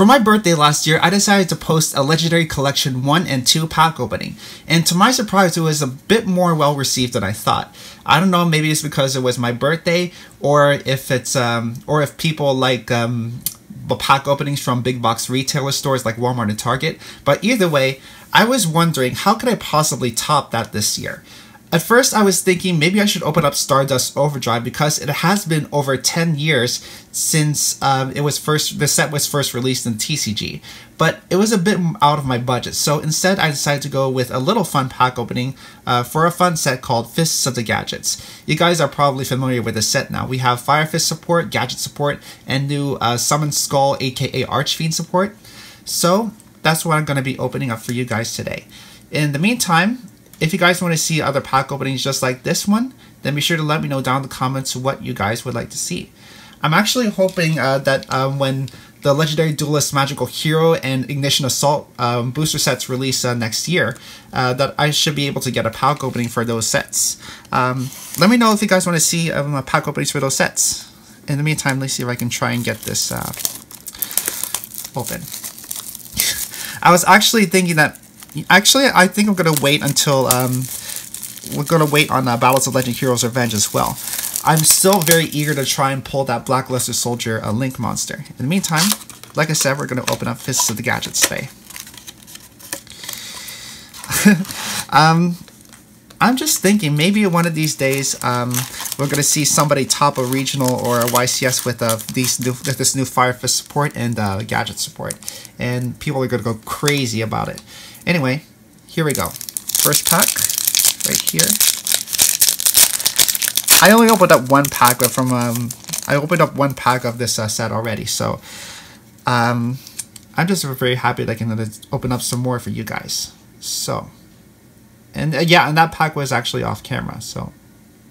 For my birthday last year, I decided to post a Legendary Collection 1 and 2 pack opening, and to my surprise, it was a bit more well received than I thought. I don't know, maybe it's because it was my birthday, or if it's um, or if people like um, pack openings from big box retailer stores like Walmart and Target. But either way, I was wondering how could I possibly top that this year. At first, I was thinking maybe I should open up Stardust Overdrive because it has been over 10 years since um, it was first the set was first released in TCG, but it was a bit out of my budget. So instead, I decided to go with a little fun pack opening uh, for a fun set called Fists of the Gadgets. You guys are probably familiar with the set now. We have Fire Fist support, Gadget support, and new uh, Summon Skull, aka Archfiend support. So that's what I'm going to be opening up for you guys today. In the meantime, if you guys want to see other pack openings just like this one, then be sure to let me know down in the comments what you guys would like to see. I'm actually hoping uh, that um, when the Legendary Duelist Magical Hero and Ignition Assault um, booster sets release uh, next year, uh, that I should be able to get a pack opening for those sets. Um, let me know if you guys want to see um, pack openings for those sets. In the meantime, let's see if I can try and get this uh, open. I was actually thinking that Actually, I think I'm going to wait until... Um, we're going to wait on uh, Battles of Legend Heroes Revenge as well. I'm still very eager to try and pull that Black Luster Soldier uh, Link monster. In the meantime, like I said, we're going to open up Fists of the Gadgets today. um, I'm just thinking maybe one of these days um, we're going to see somebody top a regional or a YCS with uh, these new, with this new Fire Fist support and uh, gadget support. And people are going to go crazy about it. Anyway, here we go. First pack, right here. I only opened up one pack from, um, I opened up one pack of this uh, set already, so um, I'm just very happy that I can open up some more for you guys. So, and uh, yeah, and that pack was actually off camera, so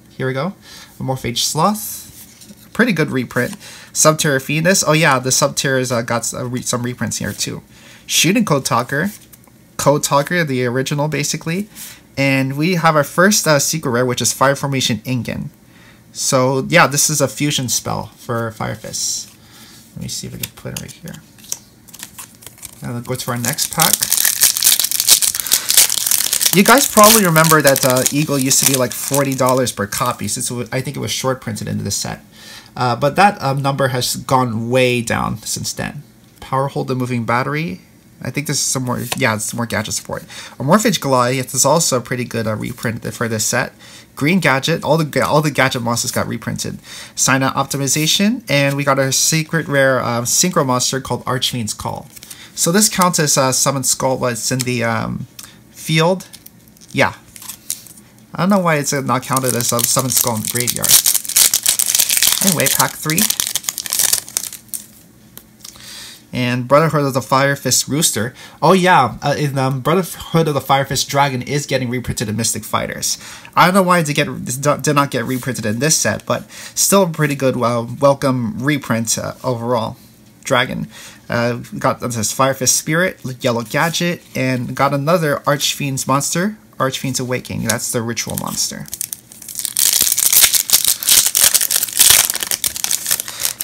here we go. Amorphage Sloth, pretty good reprint. Subterror Fiendess, oh yeah, the Subterror's uh, got uh, some reprints here too. Shooting Code Talker, Code Talker, the original, basically. And we have our first uh, secret rare, which is Fire Formation Ingen. So, yeah, this is a fusion spell for Fire Fist. Let me see if I can put it right here. And then go to our next pack. You guys probably remember that uh, Eagle used to be like $40 per copy, since I think it was short printed into the set. Uh, but that um, number has gone way down since then. Power Hold the Moving Battery I think this is some more, yeah, it's more gadget support. Amorphage Goliath is also a pretty good uh, reprint for this set. Green Gadget, all the all the gadget monsters got reprinted. Sign out optimization, and we got a secret rare uh, synchro monster called Archfiend's Call. So this counts as uh, Summon Skull, it's in the um, field. Yeah. I don't know why it's not counted as a Summon Skull in the graveyard. Anyway, pack 3 and Brotherhood of the Fire Fist Rooster. Oh yeah, uh, in, um, Brotherhood of the Fire Fist Dragon is getting reprinted in Mystic Fighters. I don't know why it did, get, did not get reprinted in this set, but still a pretty good, uh, welcome reprint uh, overall. Dragon. Uh, got this Fire Fist Spirit, Yellow Gadget, and got another Archfiend's monster, Archfiend's Awakening. That's the Ritual monster.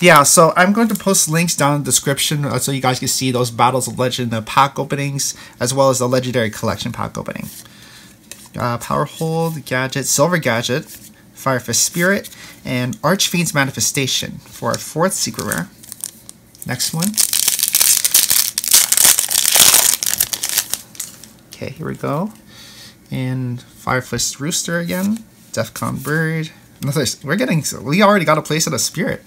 Yeah, so I'm going to post links down in the description uh, so you guys can see those Battles of Legend the pack openings as well as the Legendary Collection pack opening. Uh, Power Hold, Gadget, Silver Gadget, Fire Fist Spirit, and Archfiend's Manifestation for our fourth secret rare. Next one. Okay, here we go. And Fire Fist Rooster again. Defcon Bird. Another, we're getting, we already got a place at a Spirit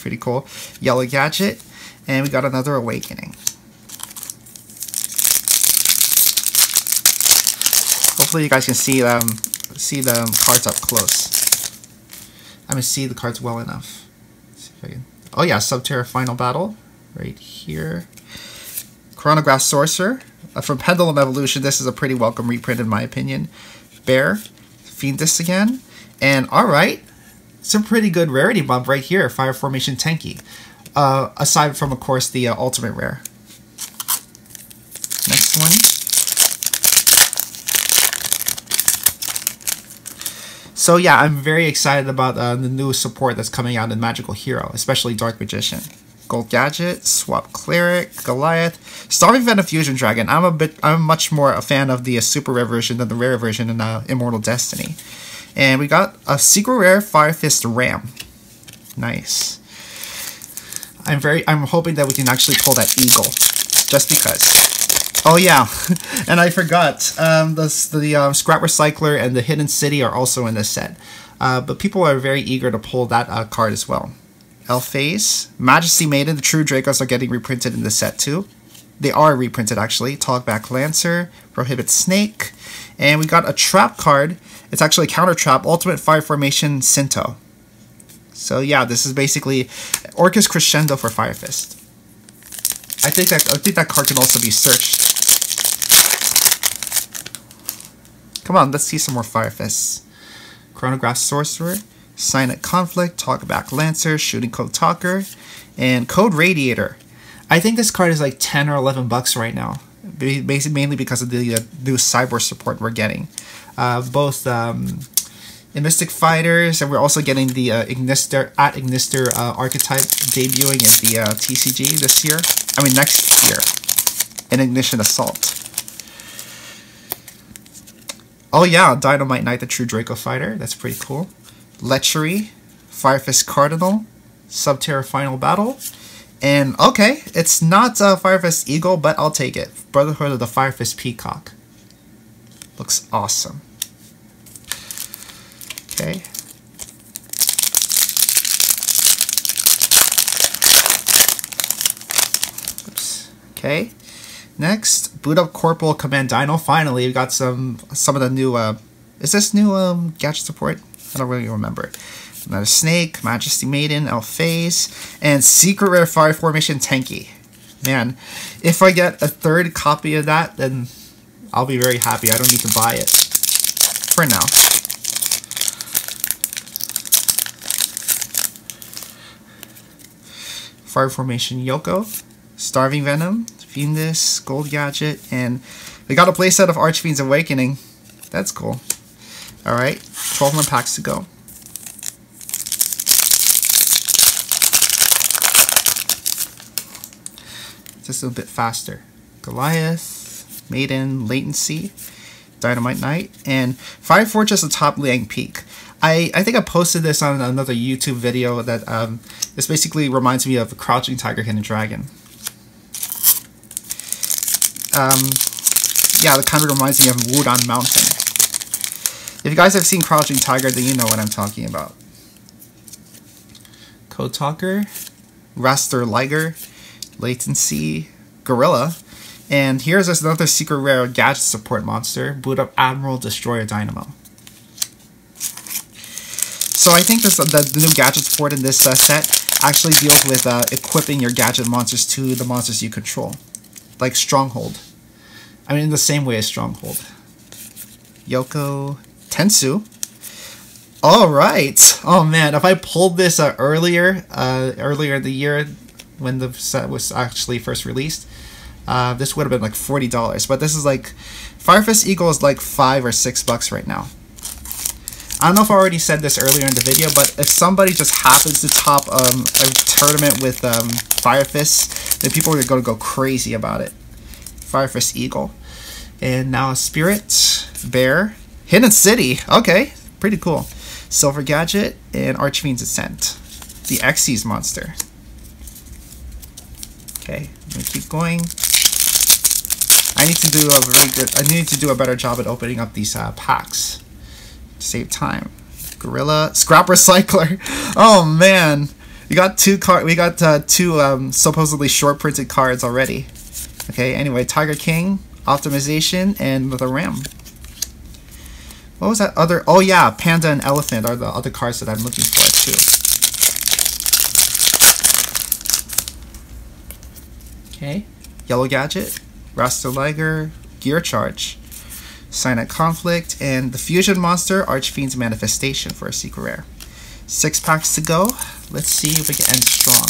pretty cool. Yellow Gadget, and we got another Awakening. Hopefully you guys can see them, see the cards up close. I'm gonna see the cards well enough. Oh yeah, Subterror Final Battle, right here. Chronograph Sorcerer. Uh, from Pendulum Evolution, this is a pretty welcome reprint in my opinion. Bear, Fiendess again. And alright, some pretty good rarity bump right here, Fire Formation Tenki. Uh, aside from, of course, the uh, ultimate rare. Next one. So yeah, I'm very excited about uh, the new support that's coming out in Magical Hero, especially Dark Magician. Gold Gadget, Swap Cleric, Goliath, Starving Venom Fusion Dragon. I'm a bit, I'm much more a fan of the uh, super rare version than the rare version in uh, Immortal Destiny. And we got a secret rare Fire Fist Ram. Nice. I'm very, I'm hoping that we can actually pull that Eagle, just because. Oh yeah, and I forgot, um, the, the um, Scrap Recycler and the Hidden City are also in this set. Uh, but people are very eager to pull that uh, card as well. Elphase, Majesty Maiden, the True Dracos are getting reprinted in the set too. They are reprinted actually. Talkback Lancer, Prohibit Snake, and we got a trap card. It's actually counter trap, Ultimate Fire Formation Sinto. So yeah, this is basically Orcust Crescendo for Fire Fist. I think that I think that card can also be searched. Come on, let's see some more Fire Fists. Chronograph Sorcerer, Silent Conflict, Talkback Lancer, Shooting Code Talker, and Code Radiator. I think this card is like 10 or 11 bucks right now, mainly because of the uh, new cyber support we're getting. Uh, both um, in Mystic Fighters, and we're also getting the uh, Ignister at Ignister uh, archetype debuting in the uh, TCG this year. I mean next year, in Ignition Assault. Oh yeah, Dynamite Knight, the True Draco Fighter. That's pretty cool. Lechery, Firefist Cardinal, Subterror Final Battle. And okay, it's not a Firefist Eagle, but I'll take it. Brotherhood of the Firefist Peacock. Looks awesome. Okay. Oops. Okay. Next, boot up Corporal Command Dino. Finally, we got some some of the new. Uh, is this new um, gadget support? I don't really remember. Another Snake, Majesty Maiden, Elphase, and Secret Rare Fire Formation Tenki. Man, if I get a third copy of that, then I'll be very happy. I don't need to buy it. For now. Fire Formation Yoko, Starving Venom, Fiendess, Gold Gadget, and we got a playset of Archfiend's Awakening. That's cool. Alright, 12 more packs to go. Just a little bit faster. Goliath, Maiden, Latency, Dynamite Knight, and Fire Fortress top Liang Peak. I, I think I posted this on another YouTube video that um, this basically reminds me of Crouching Tiger, Hidden Dragon. Um, yeah, it kind of reminds me of Wudang Mountain. If you guys have seen Crouching Tiger, then you know what I'm talking about. Code Talker, Raster Liger, Latency, Gorilla, and here's another secret rare gadget support monster, boot up Admiral Destroyer Dynamo. So I think this, the, the new gadget support in this uh, set actually deals with uh, equipping your gadget monsters to the monsters you control. Like Stronghold. I mean, in the same way as Stronghold. Yoko, Tensu. All right. Oh man, if I pulled this uh, earlier, uh, earlier in the year when the set was actually first released, uh, this would have been like forty dollars. But this is like, Fire Fist Eagle is like five or six bucks right now. I don't know if I already said this earlier in the video, but if somebody just happens to top um, a tournament with um, Fire Fist, then people are going to go crazy about it. Fire Fist Eagle. And now Spirit, Bear, Hidden City. Okay, pretty cool. Silver Gadget, and Archfiend's Ascent. The Xyz monster. Okay, going to keep going. I need to do a very good, I need to do a better job at opening up these uh, packs to save time. Gorilla Scrap Recycler. Oh man, we got two card. We got uh, two um, supposedly short printed cards already. Okay. Anyway, Tiger King, Optimization, and the Ram. What was that other? Oh yeah, Panda and Elephant are the other cards that I'm looking for too. Okay. Yellow Gadget, Raster Liger, Gear Charge. Silent Conflict, and the Fusion Monster Archfiend's Manifestation for a secret rare. Six packs to go. Let's see if we can end strong.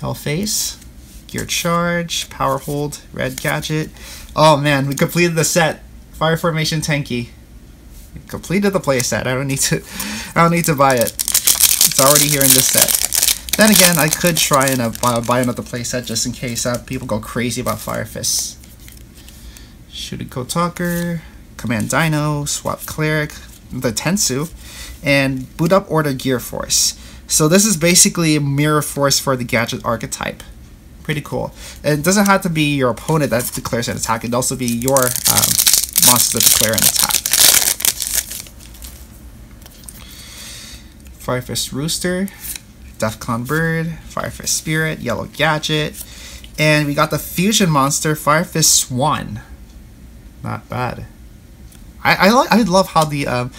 Elphase, Gear Charge, Power Hold, Red Gadget. Oh man, we completed the set. Fire Formation Tenki. We completed the playset. I don't need to I don't need to buy it. It's already here in this set. Then again, I could try and uh, buy, another playset just in case uh, people go crazy about Fire Fist. Code Talker, Command Dino, Swap Cleric, the Tensu, and Boot Up Order Gear Force. So this is basically a mirror force for the gadget archetype. Pretty cool. And it doesn't have to be your opponent that declares an attack. It can also be your um, monster that declare an attack. Fire Fist Rooster, Defcon Bird, Fire Fist Spirit, Yellow Gadget, and we got the fusion monster Fire Fist Swan. Not bad. I I, I love how the um,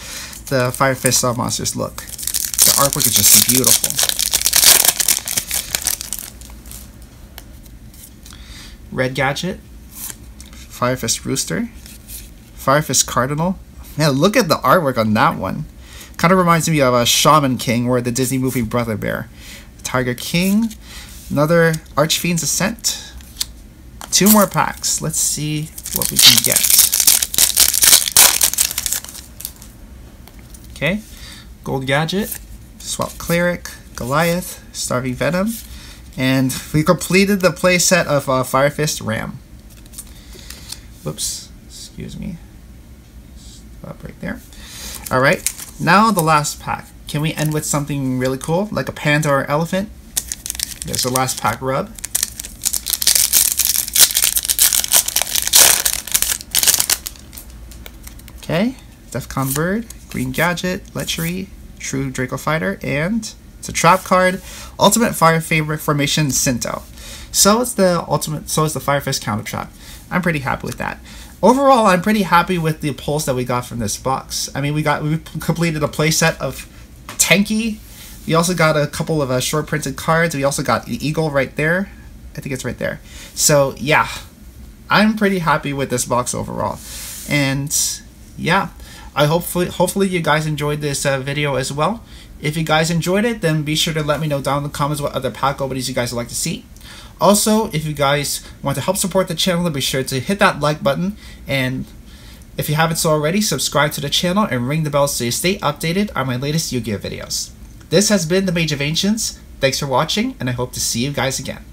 the Fire Fist uh, monsters look. The artwork is just beautiful. Red Gadget, Fire Fist Rooster, Fire Fist Cardinal. Man, look at the artwork on that one. Kind of reminds me of a Shaman King or the Disney movie Brother Bear. Tiger King, another Archfiend's Ascent. Two more packs. Let's see what we can get. Okay, Gold Gadget, Swap Cleric, Goliath, Starving Venom, and we completed the playset of uh, Fire Fist Ram. Whoops, excuse me. Stop right there. Alright, now the last pack. Can we end with something really cool, like a panda or elephant? There's the last pack rub. Okay, Defcon Bird, Green Gadget, Lechery, True Draco Fighter, and it's a trap card, Ultimate Fire Favorite Formation Sinto. So it's the ultimate. So is the Fire Fist counter trap. I'm pretty happy with that. Overall, I'm pretty happy with the pulls that we got from this box. I mean, we got we completed a playset of Tenki. We also got a couple of uh, short printed cards. We also got the Eagle right there. I think it's right there. So yeah, I'm pretty happy with this box overall. And yeah, I hopefully hopefully you guys enjoyed this uh, video as well. If you guys enjoyed it, then be sure to let me know down in the comments what other pack openings you guys would like to see. Also, if you guys want to help support the channel, then be sure to hit that like button. And if you haven't so already, subscribe to the channel and ring the bell so you stay updated on my latest Yu-Gi-Oh videos. This has been the Mage of Ancients. Thanks for watching, and I hope to see you guys again.